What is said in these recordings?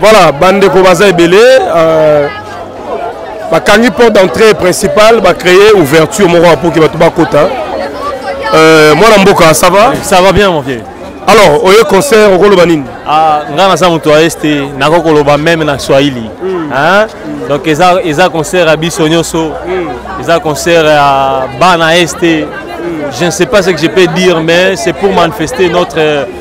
Voilà, bande Kobaza Ebele, euh, bakangi porte d'entrée principale, ba créer ouverture moko pour que bato bakota. Euh, moi na mboka, ça va Ça va bien mon vieux. Alors, oye concert okoloba nini Ah, nga naza moto ya est nako koloba meme na Swahili. Mm. Hein? Mm. Donc eza eza concert ya biso nyonso. Mm. Eza concert ya bana est. Mm. Je ne sais pas ce que je peux dire mais c'est pour manifester notre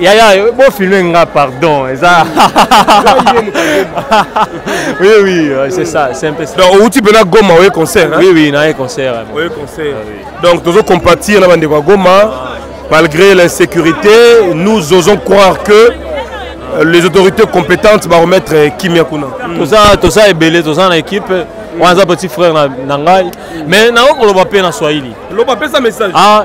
yaya bo filme nga pardon eza oui oui euh, c'est ça c'est un peu ça donc outi pena goma oye concert hein? oui oui na ye concert hein. oye concert ah, oui. donc tozo compatir na bandeko ya goma malgré l'insécurité nous osons croire que euh, les autorités compétentes va remettre euh, kimia kuna hmm. toza toza ebele toza na équipe wana aza petit frère na ngai mais naokoloba mpe na swahili loba pesa message ah,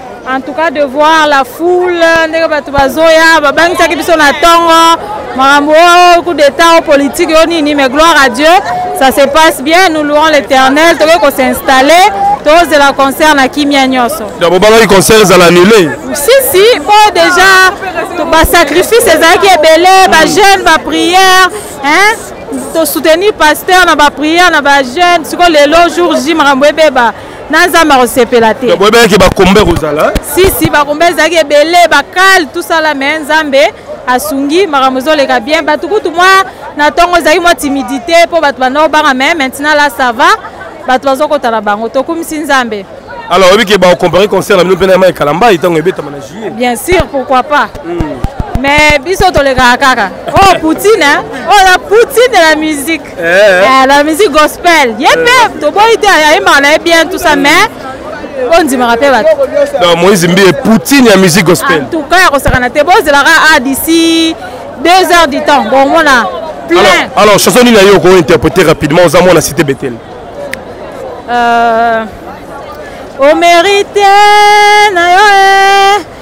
En tout cas, de voir la foule, ndenge bato bazoya, babangisaki biso na tongo, makambo oyo coup d'état au politique yo nini, mais gloire à Dieu, ça se passe bien, nous louons l'Éternel, toke ko s'installer, tozela concert na kimia nyonso. Donc bobangaki concert ezala annulé? Si si, po déjà ba sacrifice ezalaki ebele, ba jeune, ba prière, hein? To soutenir pasteur na ba prière na ba jeune, siko lelo jour J makambo ebeba. na nzambe akosepela te boyebaki bakombe kozala si si bakombe ezalaki ebele bakale tusala me nzambe asungi makambo ezoleka bien bato kutu mwa na ntongo ezalaki mwa timidité mpo bato banda kobanga me maintenant la sava bato bazokota na bango tokumisi nzambe alors oyebi ke baocompare concert na bino mpe na yama ekalamba ntango ebetama na juillet bien sûr pourquoi pas mm. mais biso tolekaka kaka oyo oh, poutine oyo oh, na poutine de la musique Eh. Eh, la musique gospel ye mpe eh. toboyi te ayembaka na ye bien tout ça mais bondimaka mpe bato donc moïse mbiye poutine ya musique gospel en tout cas ya kosakana te bozelaka a ah, d'ici deux heures du temps bomona plein alors, alors chanson nini ayo oko interpréter rapidement oza mwana cité betel euh, omerite na yo e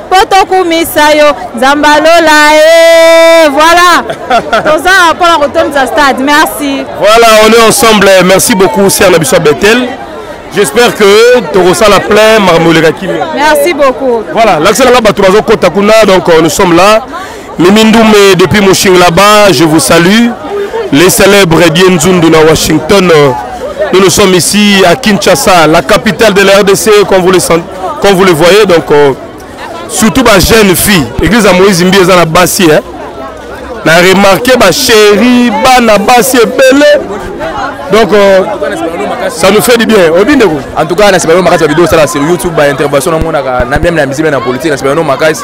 mpo tokumisa yo nzambe alola e voilà toza mpo na kotondisa stade merci voilà on est ensemble merci beaucoup ser na biso ya betel j'espère que tokosala plein makambo eleka kimia merci beaucoup voilà lakisa nanga bato bazokɔta kuna donc euh, nous sommes là Mimi Ndume depuis Mushing là-bas, je vous salue. Les célèbres Edien Nzundu na Washington. Nous nous sommes ici à Kinshasa, la capitale de la RDC, comme vous le, sent, comme vous le voyez. Donc, euh, surtout ma jeune fille. Église à Moïse Mbi, eza na basi, hein. Na remarqué ma chérie, bana basi ebele. Donc, euh, ça nous fait du bien. Obi ndeko. En tout cas, na sibalo makasi ba vidéo sala sur YouTube, ba intervention na monaka, na même na musique na politique, na sibalo makasi.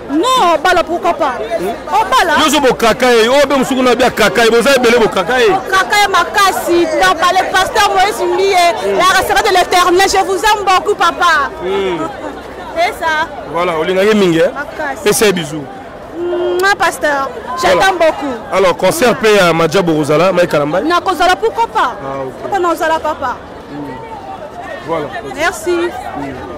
non bala pourquoi pas obala oh, yozo bokaka ye oyo oh, mpe mosuku na bia kaka ye boza ebele bokaka ye kaka ye makasi dans palais pasteur moïse mbiye hmm. la restaurant de l'éternel je vous aime beaucoup papa hmm. c'est ça voilà olingaki mingi eh? pesa ye bisou Moi, pasteur, j'attends voilà. beaucoup. Alors, concert P à Madja Borozala, Mike Alambay Non, Kozala, pourquoi pas ah, okay. Pourquoi non, Zala, papa mm. Voilà. Merci. Mm.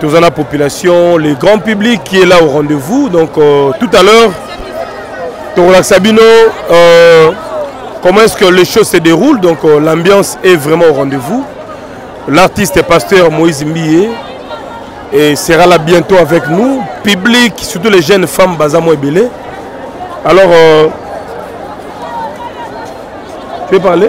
tout avons la population, le grand public qui est là au rendez-vous. Donc euh, tout à l'heure, pour Sabino, euh, comment est-ce que les choses se déroulent Donc l'ambiance est vraiment au rendez-vous. L'artiste et pasteur Moïse Millet et sera là bientôt avec nous public surtout les jeunes femmes baza mo ebele alors euh, tu veux parler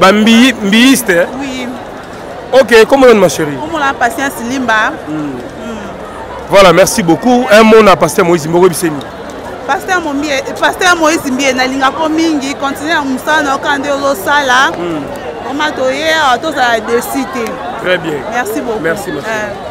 ba mbiyi mbiyiste eh? oui ok comment on ma chérie comment la patience limba mm. Mm. voilà merci beaucoup un mot na pasteur Moïse Mboko bisemi pasteur Moïse eh, pasteur Moïse Mbie na linga ko mingi continuer na musala na okande ozosala mm. vraiment toye euh, tozala desite très bien merci beaucoup merci ma chérie. Euh.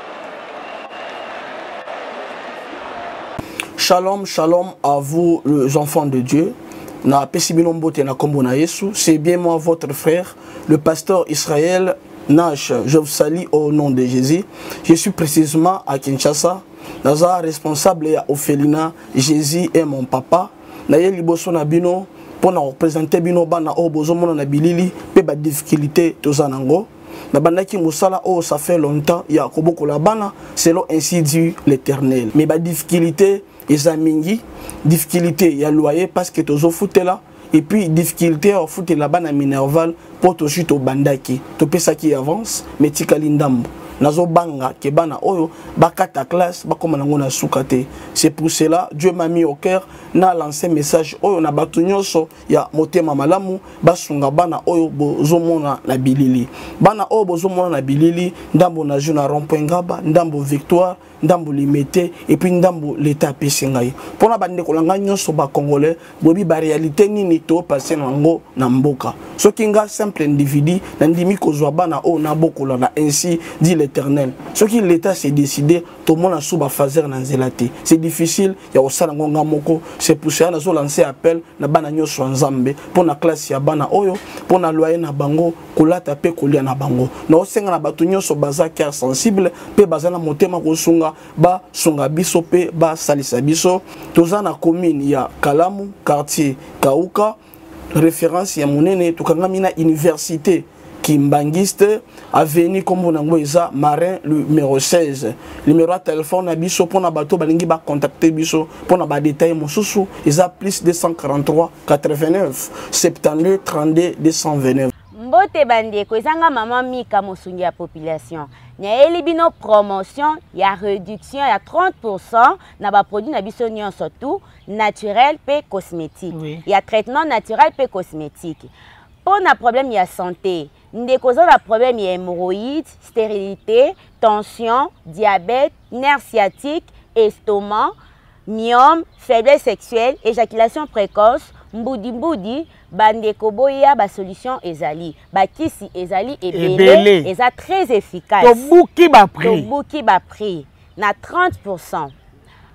Shalom, shalom à vous les enfants de Dieu. Na Pesibino Mbote na Kombo na Yesu, c'est bien moi votre frère, le pasteur Israël Nash. Je vous salue au nom de Jésus. Je suis précisément à Kinshasa. Naza responsable ya Ophelina, Jésus est mon papa. Na ye liboso na bino, mpo na kopresente bino bana oyo bozomona na bilili mpe badifficulté toza nango nabandaki mosala oyo ça fait longtemps ya kobokola bana selon ainsi dit l'éternel mais badifficulté eza mingi difficulté ya loyer parce que tozofutela et puis difficulté ya kofutela bana minerval mpo tozwi tobandaki topesaki avance mais tikali ndambo nazobanga ke bana oyo bakata classe bakoma nango na suka te c'est pour cela dieu m'a mis au cœur na lance message oyo na bato nyonso ya motema malamu basunga bana oyo bozomona na bilili bana oyo bozomona na bilili ndambo na jeu na rond-point ngaba ndambo victoire ndambo limete epuis ndambo leta apesi ngai mpona bandeko na ngai nyonso bacongolais boyebi barealité nini topase na yango na mboka soki ngai simple individu nandimi kozwa bana oyo nabokola na ainsi dit l'éternel soki leta se décide tomona su bafaser na nzela te c'est difficile ya kosala yango nga moko c'est pour cela nazolanse appel na bana nyonso ya nzambe mpo na klase ya bana oyo mpo na loye na bango kolata mpe kolia na bango naosenga na bato nyonso baza cœur sensible mpe baza na motema kosunga basunga biso mpe basalisa biso toza na commune ya kalamu quartier kauka référence ya monene tokangami na université kimbanguiste aveni nkombo na yango eza marin numero 16 numero ya telefone na biso mpo na bato balingi bacontacte biso mpo na badetail mosusu eza plus 243 89 72 32 229 mbote bandeko eza nga mama mika mosungi ya population nayeli bino promotion ya réduction ya 30 na baproduit na biso nyonso tout naturel pe cosmétique oui. ya traitement naturel pe cosmétique mpo na problème ya santé ndeko oza na problème ya hémorroïde stérilité tension diabète nerf sciatique estomac miome faiblesse sexuelle éjaculation précoce mbudimbudi bandeko boya basolution ezali bakisi ezali ebele eza très efficace tobuki baprix na 30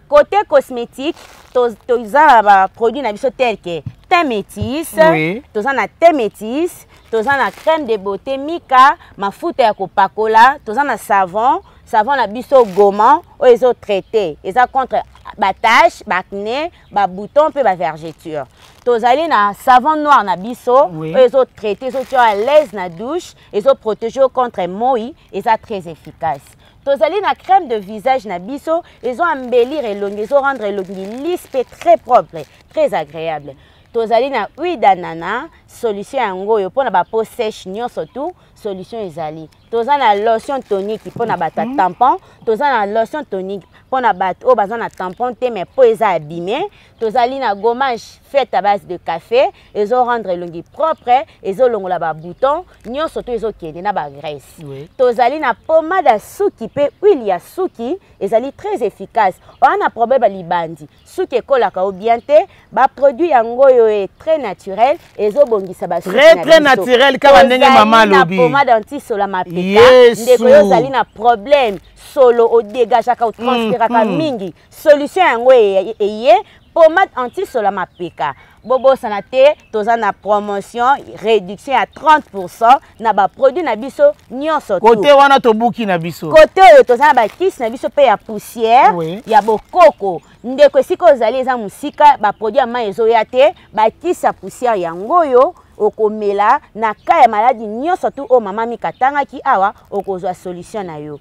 Côté cosmétique, tous na ba produits na biso tel que thé métis, oui. toza na thé métis, toza na crème de beauté Mika, mafuta ya kopakola, toza na savon, savon na biso gommant oyo ezo traité, eza contre ba tache, ba acné, ba bouton pe ba vergeture. Tozali na savon noir na biso oui. oyo ezo traité, ezo tia à l'aise na douche, ezo protéger contre moi, eza très efficace. tozali na crème de visage na biso ezo embellir elongi ezo rendre elongi lisse mpe très propre très agréable tozali na huile d'anana solution yango oyo mpo na bapo sèche nyonso tout solution ezali toza na lotion tonique mpo na bato ya mhm. tampon toza na lotion tonique mpo na bato oyo baza na tampon te mais mpo eza abime tozali na gommage faite à base de café ezo rendre elongi propre ezolongola babouton nyonso to ezokende na bagrèce oui. tozali na pomade ya suki mpe huile ya suki ezali très efficace oya na problème ya libandi suki ekolaka o bien te baproduit yango oyo e très naturel ezobongisa basukitrès naturel kaka ndenge mama alobi pomade antisola mapeka ndeko yo ozali na problème solo odegageaka otranspiraka mm, mm. mingi solution yango eye pomade antisola mapeka bobosana te toza na promotion réduction ya 30 pourcent na baproduit na biso nyonso kote wana tobuki na biso kote oyo toza na bakisi na biso mpe ya poussière oui. ya bokoko ndeko esika ozali eza mosika baproduit ya mai ezoya te bakisi ya poussière yango oyo okomela na ka ya maladi nyonso tu oyo mama mika atangaki awa okozwa solution na yo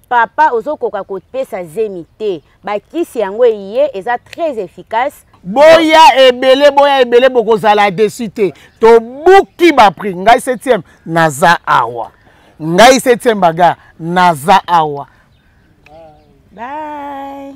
Papa ozo koka ko pesa zemi te. Ba kisi yango eye eza très efficace. Boya ebele boya ebele bokozala dessus te. To buki ba prix. Ngai 7e naza awa. Ngai 7e baga naza awa. Bye.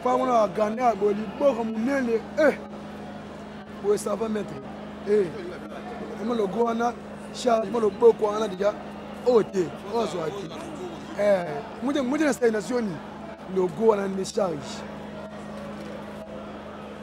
mpango na baganda ya boliboko monene eh! boye ça va mettre eh! ema logo wana charge ma loboko wana deja oyo te oyo azwa te eh, mutu na sali na sioni logo wana nde charge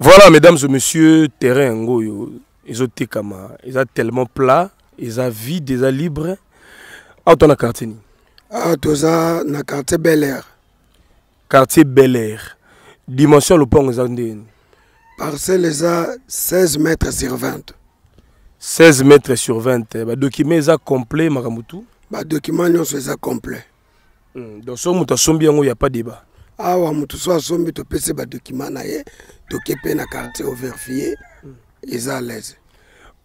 voilà mesdames et messieurs terrain yango oyo ezotekama eza tellement plat eza vide eza libre awa to na quartier nini awa ah, toza na quartier bel air quartier bel air dimension ya lopango eza ndenge nini parcelle eza 16 mètre sur 20 16 mètre sur 20 eh, badocument eza complet makambo tu badocument nyonso eza complet hmm, donc soki moto asombi yango ya pas débat awa moto so asombi topesi badocument na ye toke mpe na quartier overfie hmm. eza à l'aise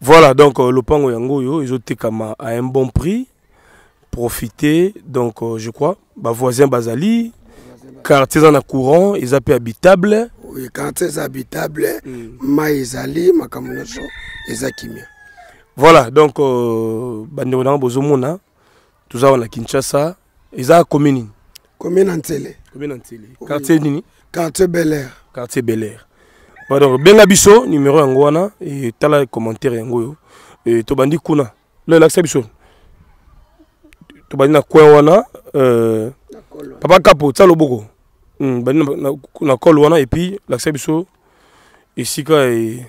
voilà donc euh, lopango yango oyo ezotekama à un bon prix profiter donc euh, je crois ba voisins bazali quartier eza na courant eza mpe habitable oui, quartier eza habitable mm. mai ezali makambo nyonso eza kimia voilà donc euh, bandeko nanga bozomona toza wana kinshasa eza commune nini commune ya nsele commune ya nsele quartier nini quartier bel air quartier bel air donc benga biso numero yango wana etala commentaire yango oyo tobandi kuna le lakisa biso tobandi na coin wana euh, papa kapo tia loboko hmm, bandi na cole wana epuis lakisa biso esika e,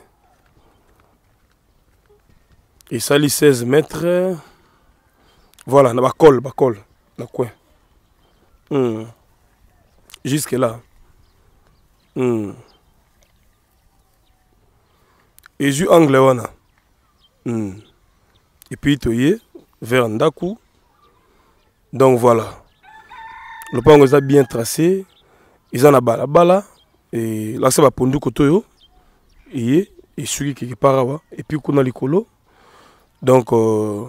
esali 16 mètre voilà na bacole bacole na coin hmm. jusque là hmm. ezwi angle wana hmm. epuis toye vers ndako donc voilà lopango eza bien tracé eza na balabala e, lakisa bapondu koto oyo eye esuki quelque part awa epuis kuna likolo donc euh,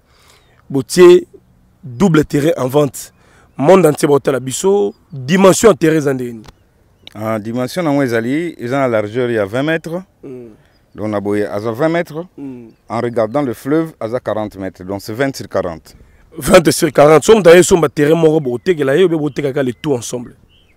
botie double terrain en vente monde entier baotala biso dimension ya terrain eza ndenge nini ah, dimension nango ezali eza na largeur ya 20 mètres mm. donc na boye aza 20 mètres mm. en regardant le fleuve aza 40 mètres donc c'est 20 sur 40 20 sur 40 soki moto aye somba terrain moko bokotekela ye obe botekaka le tout ensemble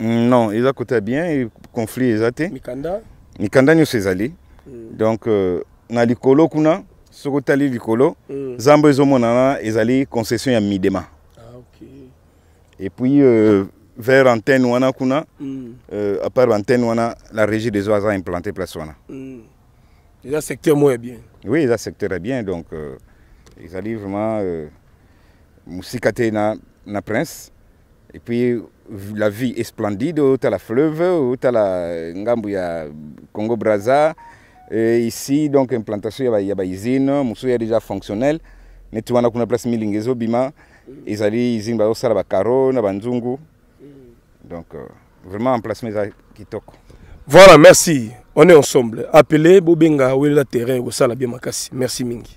Mm, non, eza kote ya bien, conflit eza te. Mikanda Mikanda nyonso ezali. Mm. Donc euh, na likolo kuna soki otali likolo mm. zamba ezomonana ezali concession ya midema ah, okay. et puis euh, vers antenne wana kuna mm. euh, à part antenne wana la régie des oies a implanté place wana mm. eza secteur moko ya bien oui eza secteur ya bien donc euh, ezali vraiment euh, mosika te na, na prince Et puis la vie est splendide, à la fleuve, à la ngambu ya Congo Brazza. Et ici donc implantation ya ya ba usine, musu ya déjà fonctionnel. Mais tu wana kuna place milingi ezo bima, ezali usine ba sala ba carreaux na ba nzungu. Donc euh, vraiment emplacement eza kitoko. Voilà, merci. On est ensemble. Appelez Bobenga Wela Terrain, Gosala Biamakasi. Merci Mingi.